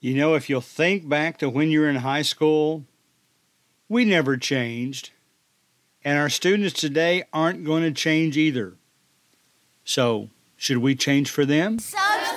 You know, if you'll think back to when you were in high school, we never changed. And our students today aren't going to change either. So, should we change for them? Substitute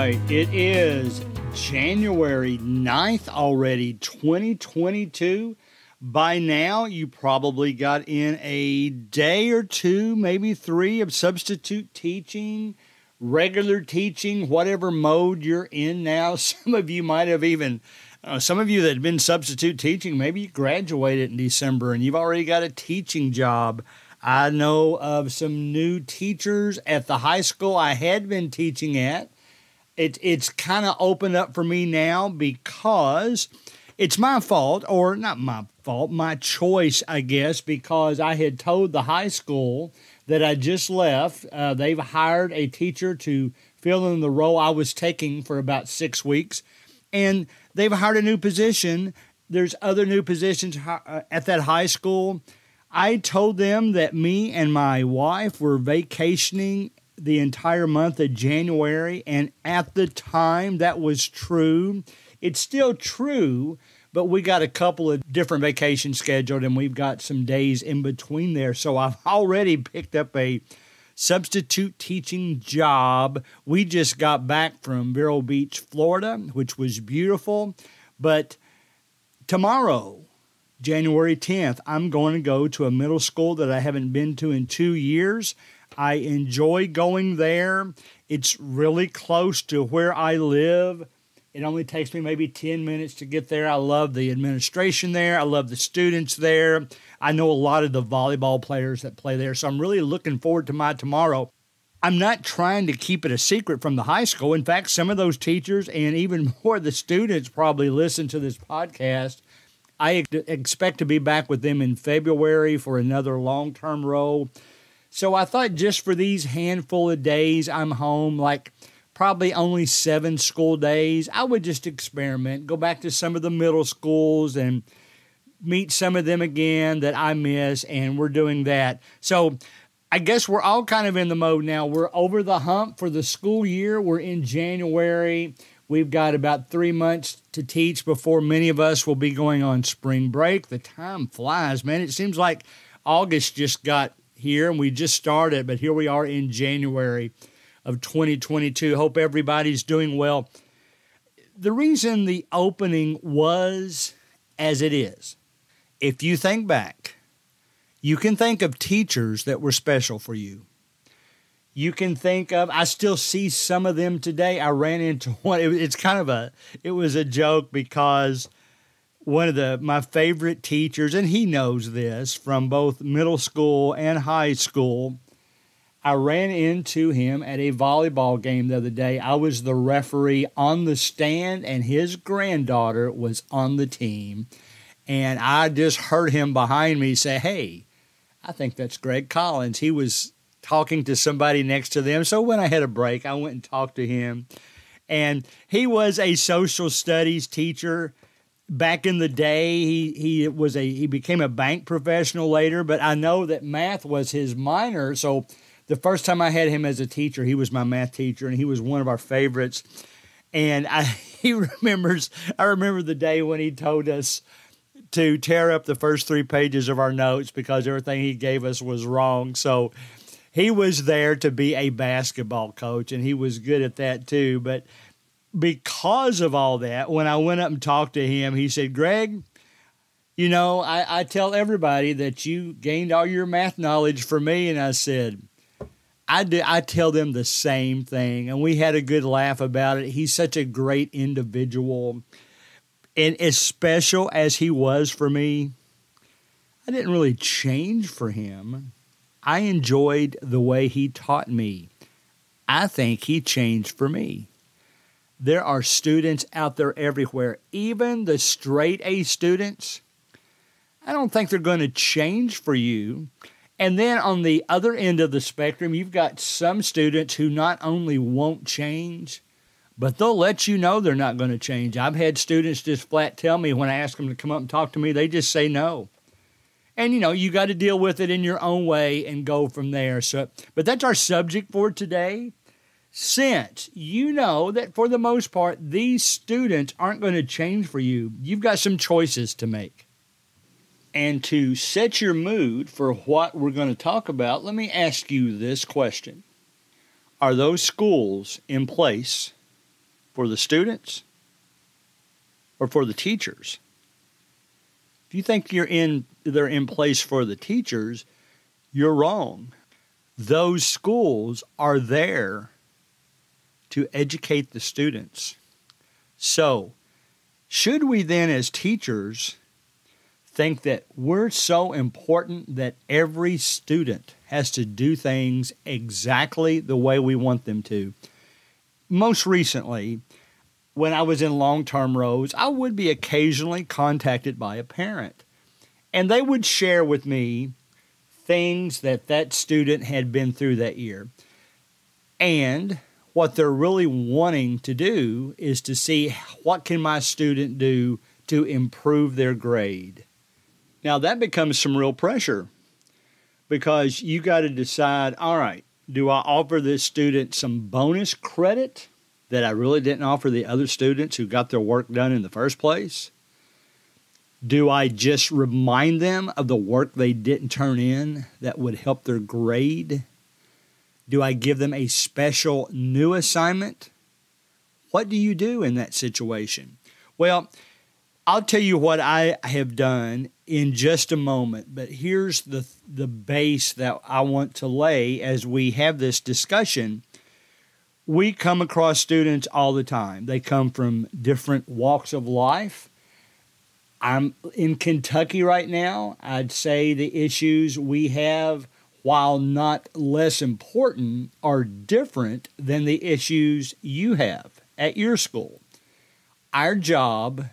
right, it is January 9th already, 2022. By now, you probably got in a day or two, maybe three of substitute teaching, regular teaching, whatever mode you're in now. Some of you might have even, uh, some of you that have been substitute teaching, maybe you graduated in December and you've already got a teaching job. I know of some new teachers at the high school I had been teaching at. It, it's kind of opened up for me now because it's my fault, or not my fault, my choice, I guess, because I had told the high school that I just left. Uh, they've hired a teacher to fill in the role I was taking for about six weeks, and they've hired a new position. There's other new positions uh, at that high school. I told them that me and my wife were vacationing the entire month of January, and at the time that was true. It's still true, but we got a couple of different vacations scheduled, and we've got some days in between there. So I've already picked up a substitute teaching job. We just got back from Vero Beach, Florida, which was beautiful. But tomorrow, January 10th, I'm going to go to a middle school that I haven't been to in two years. I enjoy going there. It's really close to where I live. It only takes me maybe 10 minutes to get there. I love the administration there. I love the students there. I know a lot of the volleyball players that play there. So I'm really looking forward to my tomorrow. I'm not trying to keep it a secret from the high school. In fact, some of those teachers and even more the students probably listen to this podcast. I expect to be back with them in February for another long term role. So I thought just for these handful of days I'm home, like probably only seven school days, I would just experiment, go back to some of the middle schools and meet some of them again that I miss, and we're doing that. So I guess we're all kind of in the mode now. We're over the hump for the school year. We're in January. We've got about three months to teach before many of us will be going on spring break. The time flies, man. It seems like August just got here and we just started, but here we are in January of 2022. Hope everybody's doing well. The reason the opening was as it is, if you think back, you can think of teachers that were special for you. You can think of, I still see some of them today. I ran into one, it, it's kind of a, it was a joke because one of the my favorite teachers, and he knows this from both middle school and high school. I ran into him at a volleyball game the other day. I was the referee on the stand, and his granddaughter was on the team. And I just heard him behind me say, Hey, I think that's Greg Collins. He was talking to somebody next to them. So when I had a break, I went and talked to him. And he was a social studies teacher back in the day he he was a he became a bank professional later but i know that math was his minor. So the first time i had him as a teacher he was my math teacher and he was one of our favorites. And i he remembers i remember the day when he told us to tear up the first three pages of our notes because everything he gave us was wrong. So he was there to be a basketball coach and he was good at that too. But because of all that, when I went up and talked to him, he said, Greg, you know, I, I tell everybody that you gained all your math knowledge from me. And I said, I, do, I tell them the same thing. And we had a good laugh about it. He's such a great individual. And as special as he was for me, I didn't really change for him. I enjoyed the way he taught me. I think he changed for me. There are students out there everywhere, even the straight A students. I don't think they're going to change for you. And then on the other end of the spectrum, you've got some students who not only won't change, but they'll let you know they're not going to change. I've had students just flat tell me when I ask them to come up and talk to me, they just say no. And you know, you got to deal with it in your own way and go from there. So, but that's our subject for today. Since you know that for the most part, these students aren't going to change for you, you've got some choices to make. And to set your mood for what we're going to talk about, let me ask you this question Are those schools in place for the students or for the teachers? If you think you're in they're in place for the teachers, you're wrong. Those schools are there to educate the students. So, should we then as teachers think that we're so important that every student has to do things exactly the way we want them to? Most recently, when I was in long term rows, I would be occasionally contacted by a parent. And they would share with me things that that student had been through that year. And what they're really wanting to do is to see what can my student do to improve their grade. Now that becomes some real pressure because you got to decide, all right, do I offer this student some bonus credit that I really didn't offer the other students who got their work done in the first place? Do I just remind them of the work they didn't turn in that would help their grade? Do I give them a special new assignment? What do you do in that situation? Well, I'll tell you what I have done in just a moment, but here's the the base that I want to lay as we have this discussion. We come across students all the time. They come from different walks of life. I'm in Kentucky right now. I'd say the issues we have, while not less important, are different than the issues you have at your school. Our job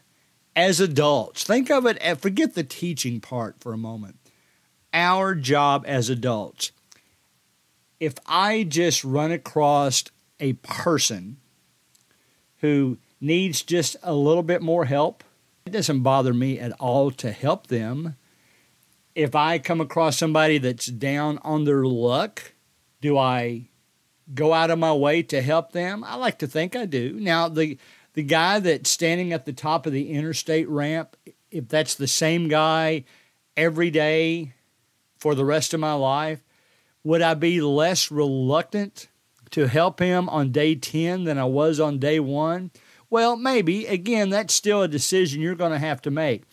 as adults, think of it, forget the teaching part for a moment. Our job as adults, if I just run across a person who needs just a little bit more help, it doesn't bother me at all to help them. If I come across somebody that's down on their luck, do I go out of my way to help them? I like to think I do. Now, the the guy that's standing at the top of the interstate ramp, if that's the same guy every day for the rest of my life, would I be less reluctant to help him on day 10 than I was on day 1? Well, maybe. Again, that's still a decision you're going to have to make.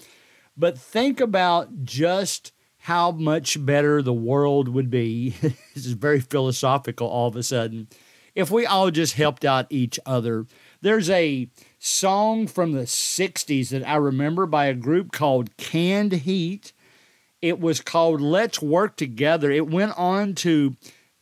But think about just how much better the world would be. this is very philosophical all of a sudden. If we all just helped out each other. There's a song from the 60s that I remember by a group called Canned Heat. It was called Let's Work Together. It went on to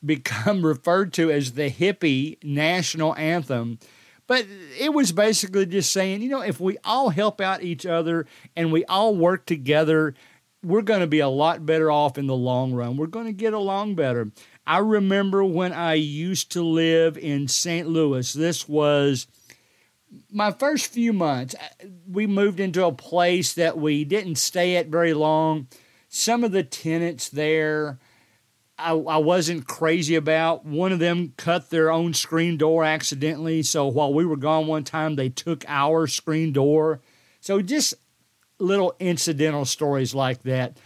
become referred to as the hippie national anthem. But it was basically just saying, you know, if we all help out each other and we all work together, we're going to be a lot better off in the long run. We're going to get along better. I remember when I used to live in St. Louis. This was my first few months. Uh, we moved into a place that we didn't stay at very long. Some of the tenants there, I, I wasn't crazy about. One of them cut their own screen door accidentally. So while we were gone one time, they took our screen door. So just little incidental stories like that.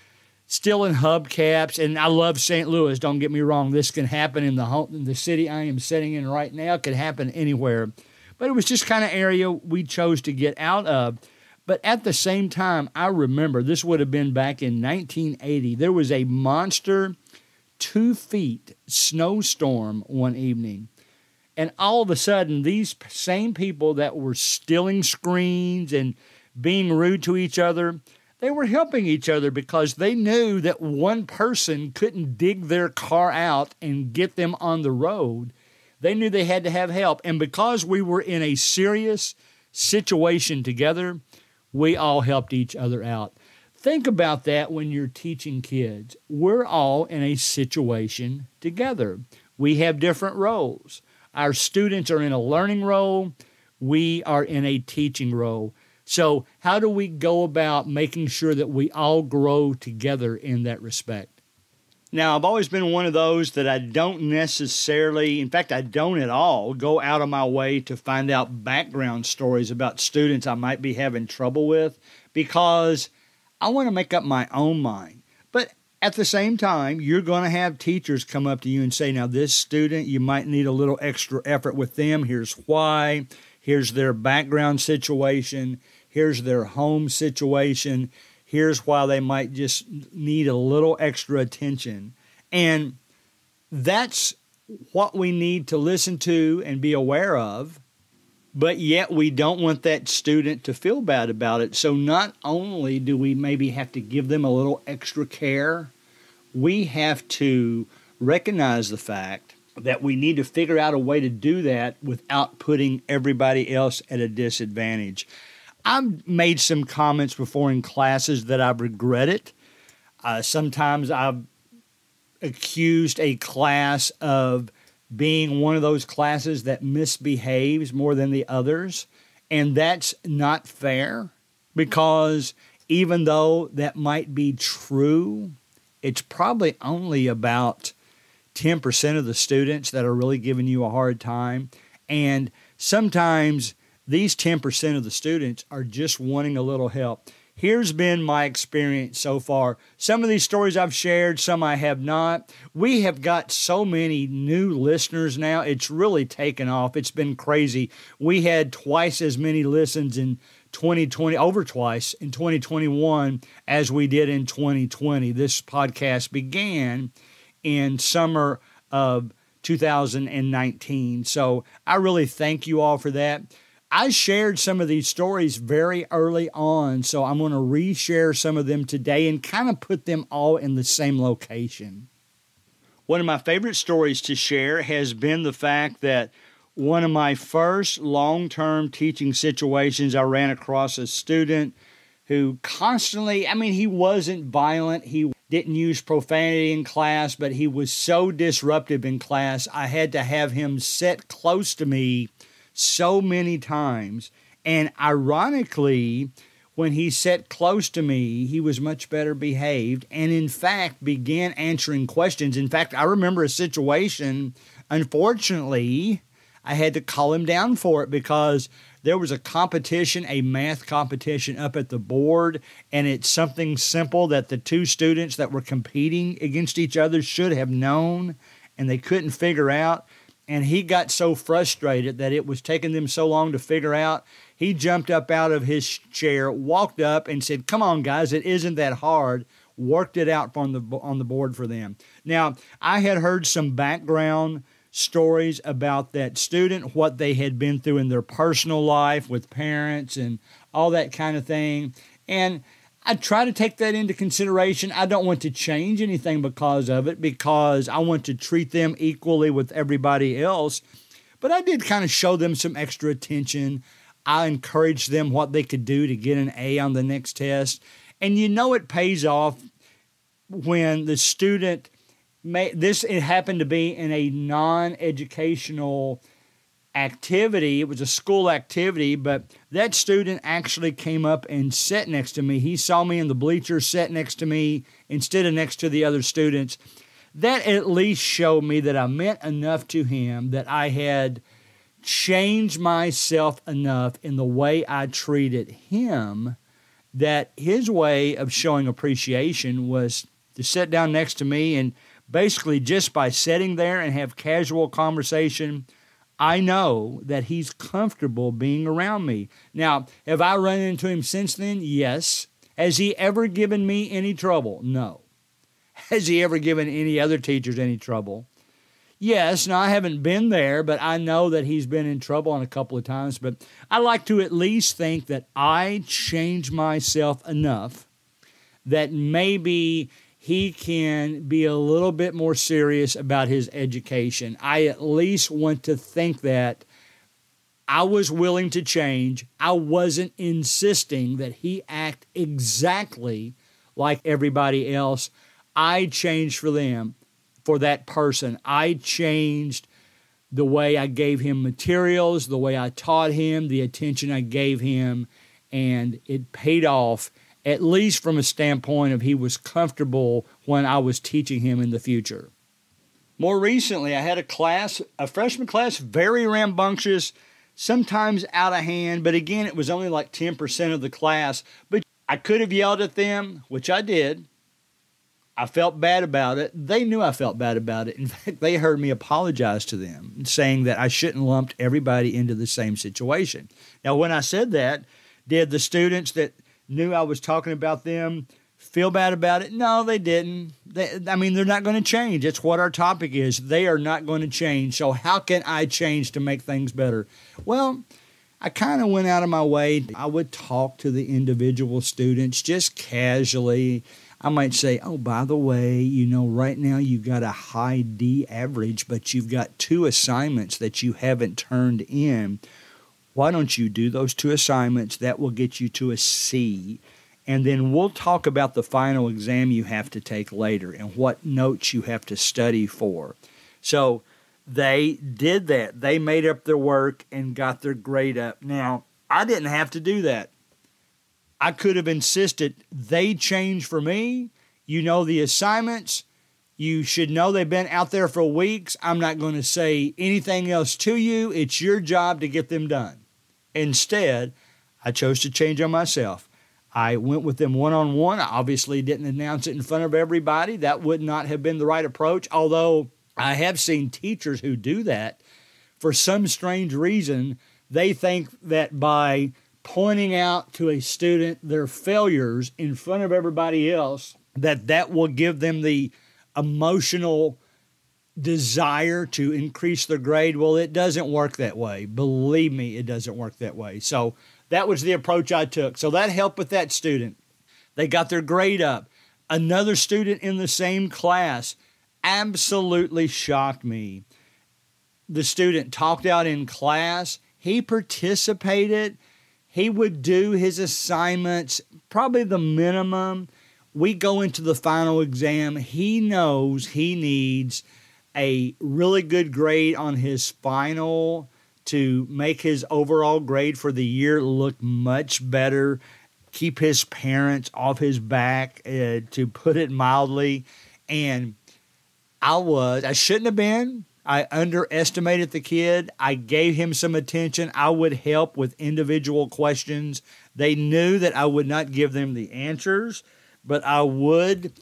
Still in hubcaps, and I love St. Louis. Don't get me wrong. This can happen in the home, in the city I am sitting in right now. It could happen anywhere, but it was just kind of area we chose to get out of. But at the same time, I remember this would have been back in 1980. There was a monster two feet snowstorm one evening. And all of a sudden, these same people that were stealing screens and being rude to each other, they were helping each other because they knew that one person couldn't dig their car out and get them on the road. They knew they had to have help. And because we were in a serious situation together, we all helped each other out. Think about that when you're teaching kids. We're all in a situation together. We have different roles. Our students are in a learning role. we are in a teaching role. So, how do we go about making sure that we all grow together in that respect? Now, I've always been one of those that I don't necessarily, in fact, I don't at all go out of my way to find out background stories about students I might be having trouble with because I want to make up my own mind. But at the same time, you're going to have teachers come up to you and say, now, this student, you might need a little extra effort with them. Here's why. Here's their background situation. Here's their home situation. Here's why they might just need a little extra attention. And that's what we need to listen to and be aware of but yet we don't want that student to feel bad about it. So not only do we maybe have to give them a little extra care, we have to recognize the fact that we need to figure out a way to do that without putting everybody else at a disadvantage. I've made some comments before in classes that I've regretted. Uh, sometimes I've accused a class of being one of those classes that misbehaves more than the others. And that's not fair because even though that might be true, it's probably only about 10% of the students that are really giving you a hard time. And sometimes these 10% of the students are just wanting a little help here's been my experience so far. Some of these stories I've shared, some I have not. We have got so many new listeners now. It's really taken off. It's been crazy. We had twice as many listens in 2020, over twice in 2021 as we did in 2020. This podcast began in summer of 2019. So I really thank you all for that. I shared some of these stories very early on, so I'm going to reshare some of them today and kind of put them all in the same location. One of my favorite stories to share has been the fact that one of my first long term teaching situations, I ran across a student who constantly, I mean, he wasn't violent, he didn't use profanity in class, but he was so disruptive in class, I had to have him sit close to me so many times. And ironically, when he sat close to me, he was much better behaved and, in fact, began answering questions. In fact, I remember a situation, unfortunately, I had to call him down for it because there was a competition, a math competition up at the board, and it's something simple that the two students that were competing against each other should have known and they couldn't figure out and he got so frustrated that it was taking them so long to figure out. He jumped up out of his chair, walked up, and said, "Come on, guys, it isn't that hard." Worked it out on the on the board for them. Now, I had heard some background stories about that student, what they had been through in their personal life with parents and all that kind of thing, and I try to take that into consideration. I don't want to change anything because of it because I want to treat them equally with everybody else. But I did kind of show them some extra attention. I encouraged them what they could do to get an A on the next test. And you know it pays off when the student may this it happened to be in a non-educational activity. It was a school activity, but that student actually came up and sat next to me. He saw me in the bleachers, sat next to me instead of next to the other students. That at least showed me that I meant enough to him, that I had changed myself enough in the way I treated him, that his way of showing appreciation was to sit down next to me and basically just by sitting there and have casual conversation I know that he's comfortable being around me. Now, have I run into him since then? Yes. Has he ever given me any trouble? No. Has he ever given any other teachers any trouble? Yes. Now, I haven't been there, but I know that he's been in trouble on a couple of times. But I like to at least think that I changed myself enough that maybe he can be a little bit more serious about his education. I at least want to think that I was willing to change. I wasn't insisting that he act exactly like everybody else. I changed for them, for that person. I changed the way I gave him materials, the way I taught him, the attention I gave him, and it paid off, at least from a standpoint of he was comfortable when I was teaching him in the future. More recently, I had a class, a freshman class, very rambunctious, sometimes out of hand, but again, it was only like 10% of the class. But I could have yelled at them, which I did. I felt bad about it. They knew I felt bad about it. In fact, they heard me apologize to them, saying that I shouldn't lump everybody into the same situation. Now, when I said that, did the students that knew I was talking about them feel bad about it? No, they didn't. They, I mean, they're not going to change. It's what our topic is. They are not going to change. So, how can I change to make things better? Well, I kind of went out of my way. I would talk to the individual students just casually. I might say, oh, by the way, you know, right now you've got a high D average, but you've got two assignments that you haven't turned in. Why don't you do those two assignments? That will get you to a C and then we'll talk about the final exam you have to take later and what notes you have to study for. So they did that. They made up their work and got their grade up. Now, I didn't have to do that. I could have insisted they change for me. You know the assignments. You should know they've been out there for weeks. I'm not going to say anything else to you. It's your job to get them done. Instead, I chose to change on myself. I went with them one on one. I obviously didn't announce it in front of everybody. That would not have been the right approach, although I have seen teachers who do that for some strange reason. They think that by pointing out to a student their failures in front of everybody else, that that will give them the emotional desire to increase their grade. Well, it doesn't work that way. Believe me, it doesn't work that way. So that was the approach I took. So that helped with that student. They got their grade up. Another student in the same class absolutely shocked me. The student talked out in class, he participated, he would do his assignments, probably the minimum. We go into the final exam, he knows he needs a really good grade on his final to make his overall grade for the year look much better, keep his parents off his back, uh, to put it mildly. And I was, I shouldn't have been. I underestimated the kid. I gave him some attention. I would help with individual questions. They knew that I would not give them the answers, but I would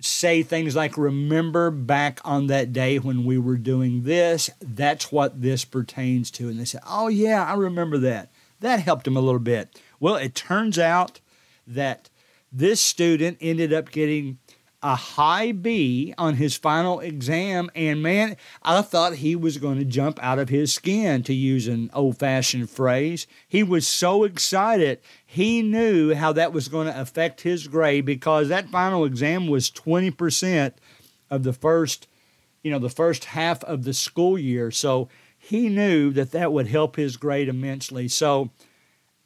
say things like, Remember back on that day when we were doing this? That's what this pertains to. And they said, Oh, yeah, I remember that. That helped him a little bit. Well, it turns out that this student ended up getting a high B on his final exam. And man, I thought he was going to jump out of his skin, to use an old fashioned phrase. He was so excited. He knew how that was going to affect his grade because that final exam was 20% of the first, you know, the first half of the school year. So he knew that that would help his grade immensely. So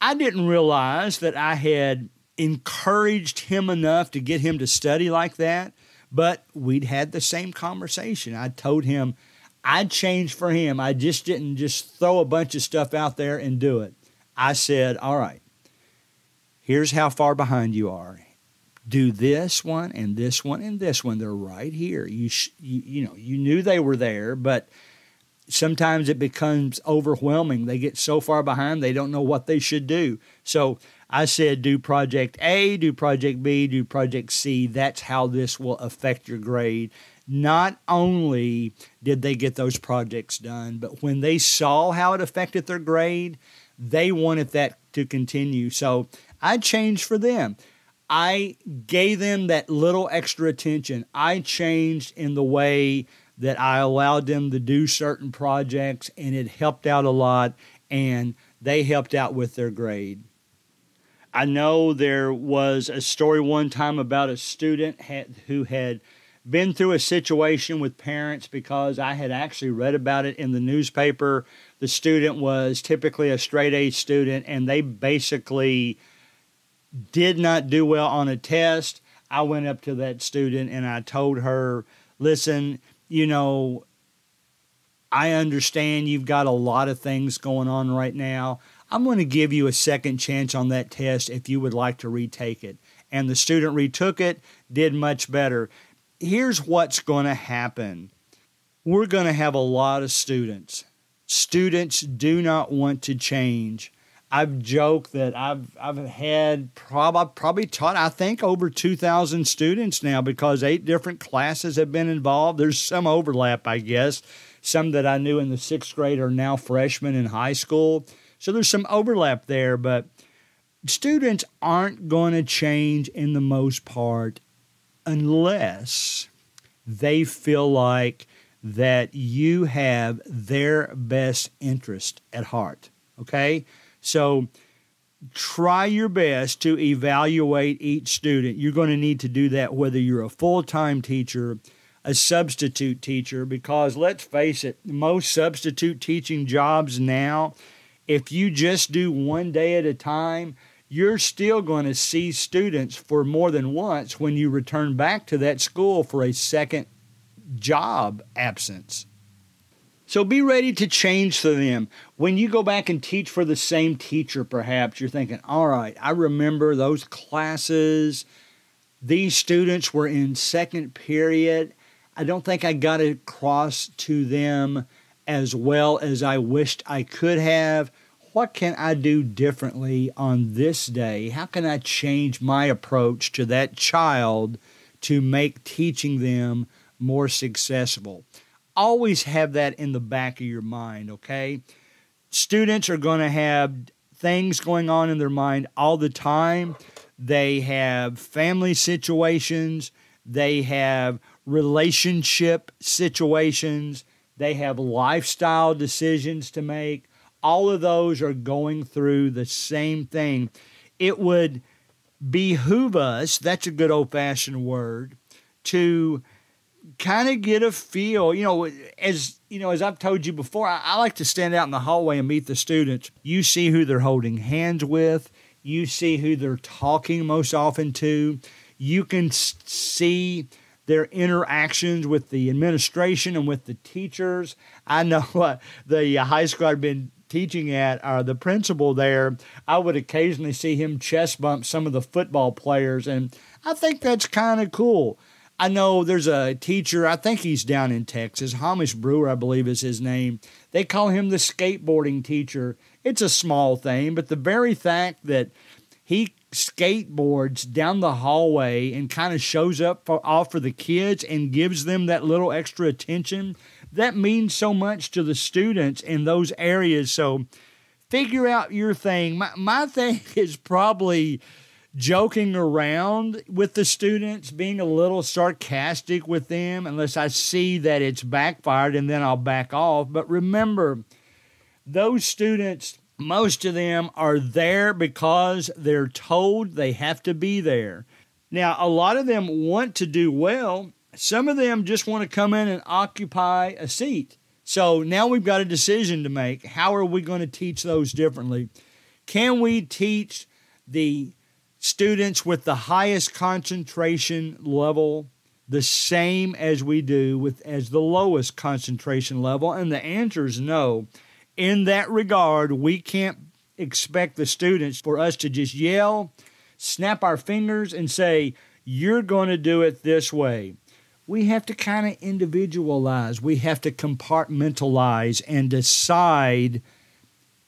I didn't realize that I had encouraged him enough to get him to study like that. But we'd had the same conversation. I told him I'd change for him. I just didn't just throw a bunch of stuff out there and do it. I said, All right, here's how far behind you are. Do this one and this one and this one. They're right here. You, sh- you, you know, you knew they were there, but sometimes it becomes overwhelming. They get so far behind, they don't know what they should do. So I said, do project A, do project B, do project C. That's how this will affect your grade. Not only did they get those projects done, but when they saw how it affected their grade, they wanted that to continue. So I changed for them. I gave them that little extra attention. I changed in the way that I allowed them to do certain projects, and it helped out a lot, and they helped out with their grade. I know there was a story one time about a student had, who had been through a situation with parents because I had actually read about it in the newspaper. The student was typically a straight A student, and they basically did not do well on a test. I went up to that student and I told her, listen, you know, I understand you've got a lot of things going on right now. I'm going to give you a second chance on that test if you would like to retake it. And the student retook it, did much better. Here's what's going to happen we're going to have a lot of students. Students do not want to change. I've joked that I've I've had prob- I've probably taught I think over 2,000 students now because eight different classes have been involved. There's some overlap, I guess. Some that I knew in the sixth grade are now freshmen in high school, so there's some overlap there. But students aren't going to change in the most part unless they feel like that you have their best interest at heart. Okay? So try your best to evaluate each student. You're going to need to do that whether you're a full time teacher, a substitute teacher, because let's face it, most substitute teaching jobs now, if you just do one day at a time, you're still going to see students for more than once when you return back to that school for a second job absence. So be ready to change for them. When you go back and teach for the same teacher, perhaps you're thinking, all right, I remember those classes. These students were in second period. I don't think I got across to them as well as I wished I could have. What can I do differently on this day? How can I change my approach to that child to make teaching them more successful? always have that in the back of your mind, okay? Students are going to have things going on in their mind all the time. They have family situations, they have relationship situations, they have lifestyle decisions to make. All of those are going through the same thing. It would behoove us, that's a good old fashioned word, to kind of get a feel, you know, as you know, as I've told you before, I, I, like to stand out in the hallway and meet the students. You see who they're holding hands with, you see who they're talking most often to, you can see their interactions with the administration and with the teachers. I know uh, the high school I've been teaching at, uh, the principal there, I would occasionally see him chest bump some of the football players, and I think that's kind of cool. I know there's a teacher, I think he's down in Texas, Hamish Brewer, I believe is his name. They call him the skateboarding teacher. It's a small thing, but the very fact that he skateboards down the hallway and kind of shows up for, off for the kids and gives them that little extra attention, that means so much to the students in those areas. So figure out your thing. My, my thing is probably joking around with the students, being a little sarcastic with them, unless I see that it's backfired and then I'll back off. But remember, those students, most of them are there because they're told they have to be there. Now, a lot of them want to do well. Some of them just want to come in and occupy a seat. So now we've got a decision to make. How are we going to teach those differently? Can we teach the students with the highest concentration level the same as we do with as the lowest concentration level and the answer is no in that regard we can't expect the students for us to just yell snap our fingers and say you're going to do it this way we have to kind of individualize we have to compartmentalize and decide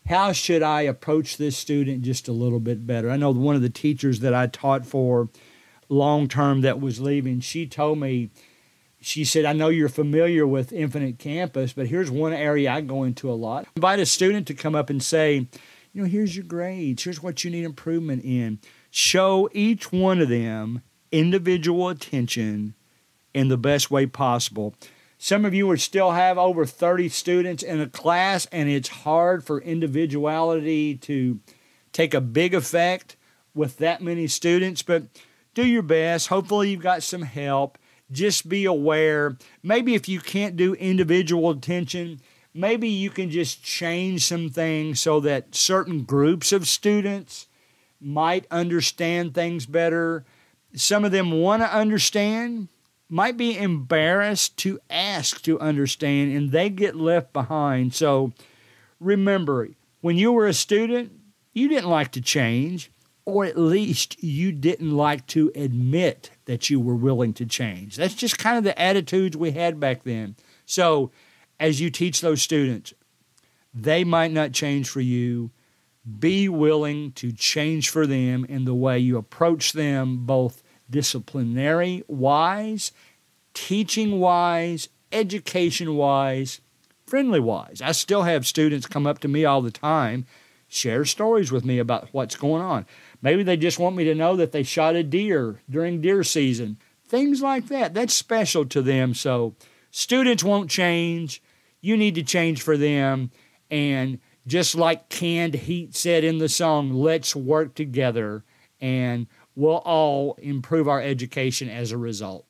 how should I approach this student just a little bit better? I know one of the teachers that I taught for long term that was leaving, she told me, she said, I know you're familiar with Infinite Campus, but here's one area I go into a lot. Invite a student to come up and say, you know, here's your grades, here's what you need improvement in. Show each one of them individual attention in the best way possible. Some of you are still have over 30 students in a class, and it's hard for individuality to take a big effect with that many students, but do your best. Hopefully, you've got some help. Just be aware. Maybe if you can't do individual attention, maybe you can just change some things so that certain groups of students might understand things better. Some of them want to understand, might be embarrassed to ask to understand and they get left behind. So remember, when you were a student, you didn't like to change, or at least you didn't like to admit that you were willing to change. That's just kind of the attitudes we had back then. So as you teach those students, they might not change for you. Be willing to change for them in the way you approach them, both disciplinary wise, teaching wise, education wise, friendly wise. I still have students come up to me all the time, share stories with me about what's going on. Maybe they just want me to know that they shot a deer during deer season. Things like that. That's special to them. So students won't change. You need to change for them. And just like Canned Heat said in the song, let's work together and we'll all improve our education as a result.